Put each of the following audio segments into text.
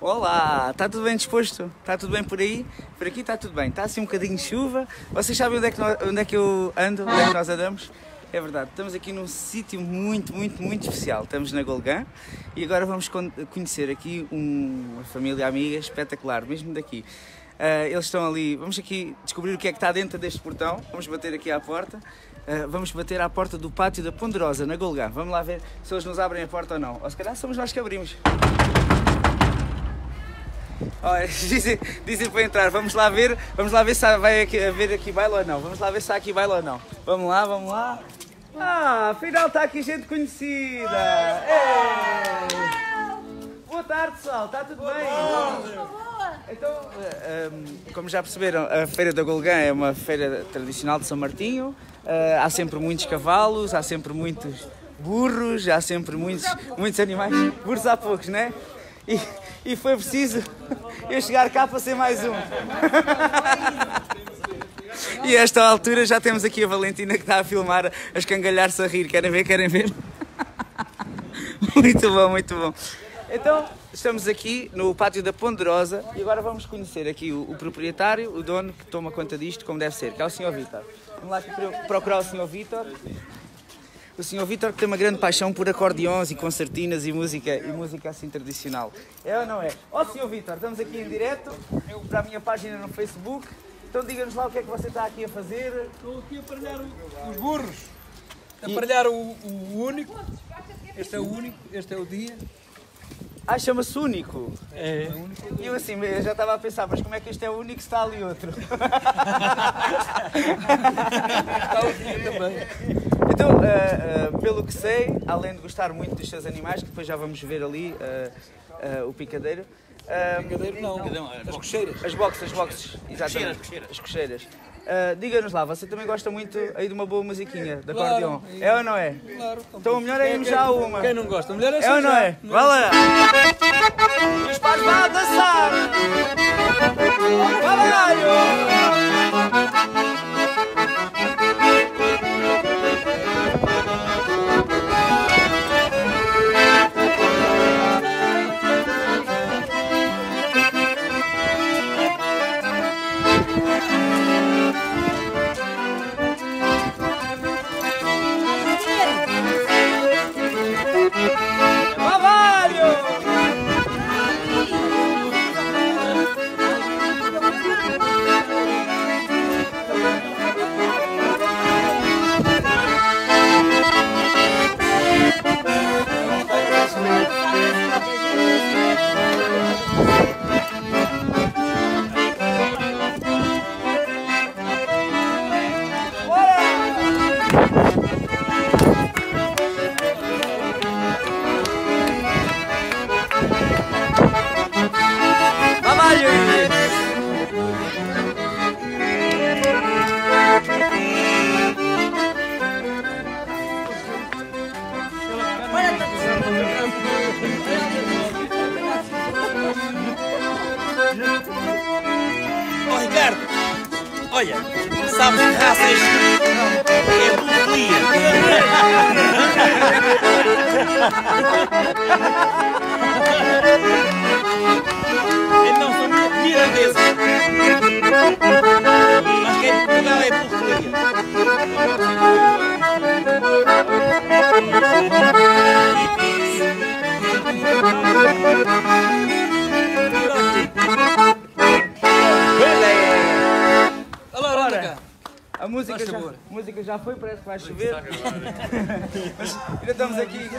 Olá, está tudo bem disposto? Está tudo bem por aí? Por aqui está tudo bem. Está assim um bocadinho de chuva. Vocês sabem onde é que, nós- onde é que eu ando? Onde é que nós andamos? É verdade, estamos aqui num sítio muito, muito, muito especial. Estamos na Golgã e agora vamos con- conhecer aqui um- uma família amiga espetacular, mesmo daqui. Ah, eles estão ali, vamos aqui descobrir o que é que está dentro deste portão. Vamos bater aqui à porta. Ah, vamos bater à porta do pátio da Ponderosa, na Golgã. Vamos lá ver se eles nos abrem a porta ou não. Ou se calhar somos nós que abrimos. Olha, dizem, dizem para entrar, vamos lá ver, vamos lá ver se há- vai aqui, haver aqui baile ou não. Vamos lá ver se há aqui baile ou não. Vamos lá, vamos lá. Ah, afinal está aqui gente conhecida. Ei! Boa tarde, pessoal, está tudo bem? Então, eh, ehm, como já perceberam, a Feira da Golgã é uma feira tradicional de São Martinho. Eh, há sempre muitos cavalos, há sempre muitos burros, há sempre muitos, muitos animais. Burros há poucos, né? E, e foi preciso eu chegar cá para ser mais um. E a esta altura já temos aqui a Valentina que está a filmar, a escangalhar-se a rir. Querem ver? Querem ver? Muito bom, muito bom. Então, estamos aqui no pátio da Ponderosa e agora vamos conhecer aqui o, o proprietário, o dono que toma conta disto como deve ser, que é o Sr. Vítor. Vamos lá procurar o Sr. Vítor. O Sr. Vítor que tem uma grande paixão por acordeões e concertinas e música, e música assim tradicional. É ou não é? Ó Sr. Vítor, estamos aqui em direto para a minha página no Facebook. Então diga-nos lá o que é que você está aqui a fazer. Estou aqui a aparelhar o- os burros. Aparelhar o, o único. Este é o único, este é o dia. Ah, chama-se Único. É. E eu assim, eu já estava a pensar, mas como é que este é o único se está ali outro? Está o dia também. Então, ah, ah, pelo que sei, além de gostar muito dos seus animais, que depois já vamos ver ali ah, o picadeiro. ah, Cadeiro não. As cocheiras. as boxes, as boxes, exatamente. As cocheiras. Ah, Diga-nos lá, você também gosta muito aí de uma boa musiquinha, de Claro. acordeão. É ou não é? Claro. Então o melhor é irmos já a uma. Quem não gosta? A mulher é É ou não já. é? Vá lá! Os pais vão dançar! Caralho! Cavalho! Olha, sabes que raça é isto? É bulia. Então são mirandeses. Música Faz já, favor. a música já foi, parece que vai chover. Mas ainda estamos aqui.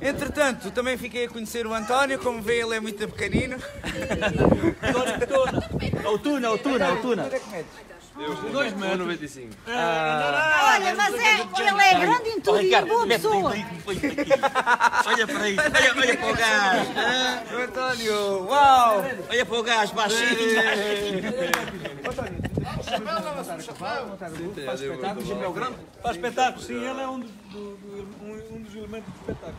Entretanto, também fiquei a conhecer o António, como vê ele é muito pequenino. Outuna, outuna, outuna. É que metes? Olha, mas é, ele é grande em tudo e é boa pessoa. Olha para isso, olha, olha para o gás. ah, O António, uau! Olha para o gás, baixinho. Faz espetáculos, sim, ele é um dos, do- do- um, um dos elementos do espetáculo.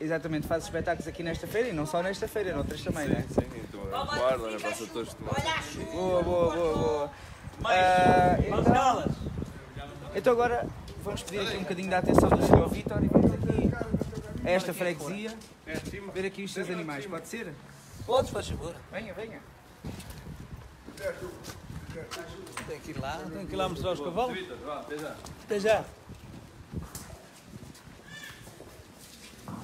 Exatamente, faz espetáculos aqui nesta feira e não só nesta feira, noutras também, né? Sim, estou a guarda na Praça de Torres de Tomate. Boa, boa, boa, boa. Ah, então, então agora vamos pedir aqui um bocadinho da atenção do Sr. Vítor e vamos aqui a esta freguesia, ver aqui os seus animais, pode ser? Podes, faz favor. Venha, venha. Tem que ir lá, tem que ir lá mostrar os cavalos. Até já.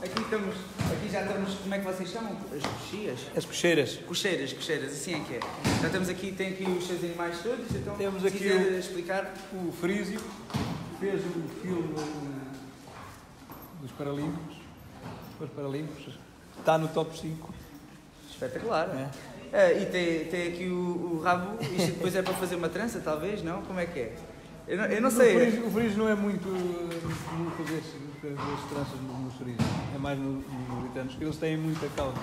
Aqui estamos, aqui já estamos, como é que vocês chamam? As coxias? As cocheiras. Cocheiras, cocheiras, assim é que é. Já estamos aqui, tem aqui os seus animais todos, então Temos aqui quiser o- explicar. O Frísio fez o filme eh, dos Paralímpicos. Os Paralímpicos. Está no top 5. Espetacular. É. Ah, e tem, tem aqui o, o rabo, isto depois é para fazer uma trança, talvez, não? Como é que é? Eu não, eu não sei. O Frísio não é muito comum fazer as tranças nos Frísios. É mais no- nos britanos, que eles têm muita cauda.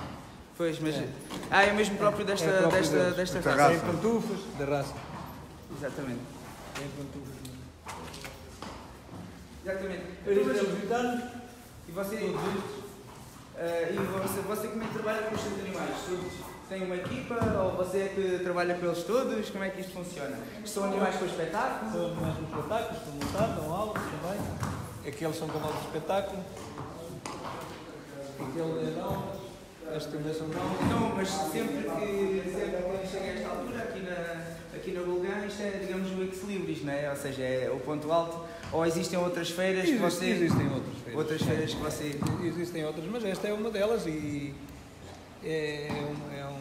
Pois, mas. É. Ah, é mesmo próprio desta, É próprio desta, deles. desta Desta raça. Têm pantufas da raça. Exatamente. Têm pantufas. Exatamente. Então, mas- britanos. E você, ah, e você, você como é que trabalha com os seus animais? Todos Tem uma equipa ou você é que trabalha com eles todos? Como é que isto funciona? São animais para espetáculo? São animais de espetáculos, estão montados, dão aulas também. Aqueles são cavalos de espetáculo. Aquele é aulas. Este também são aulas. Não, mas sempre que, sempre que chega a esta altura, aqui na, aqui na Bulgã, isto é, digamos, o ex-libris, não é? Ou seja, é o ponto alto. Ou existem outras feiras que Existe- você... Existem outras feiras. Outras feiras que você... Existem outras, mas esta é uma delas e é, um, é, um- é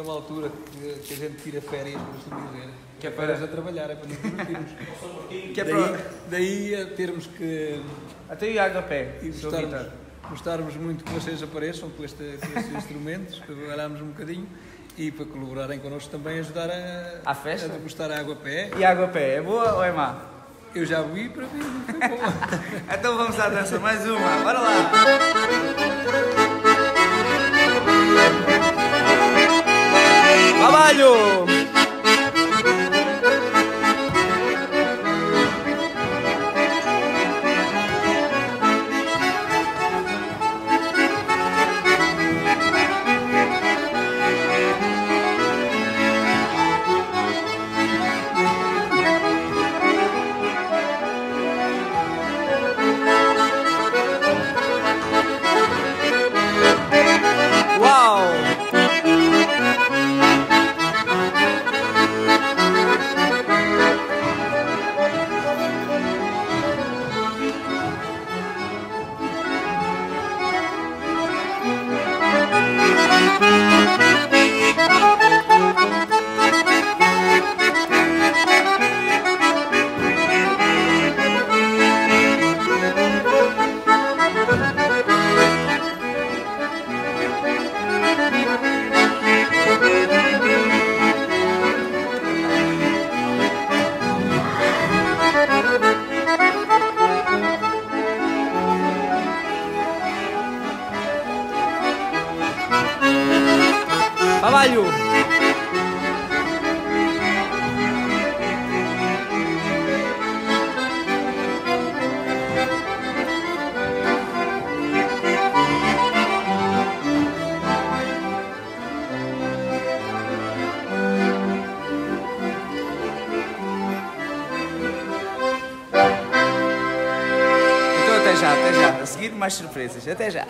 uma altura que, que a gente tira férias, por assim dizer. Que é para- a trabalhar, é para nos divertirmos. Que é daí, para... daí a termos que Até o Iago a pé, e gostarmos, muito que vocês apareçam com, este, com estes instrumentos, para trabalharmos um bocadinho e para colaborarem connosco também ajudar a, À festa? a degustar a água a pé. Iago a pé, é boa ou é má? Eu já vi para mim, foi bom. Então vamos à dança, mais uma, bora lá! Trabalho! Trabalho! Então até já, até já. A seguir mais surpresas. Até já.